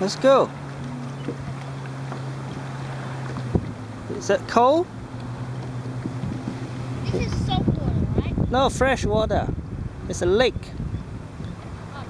Let's go. Is that cold? This is salt water, right? No, fresh water. It's a lake. Oh,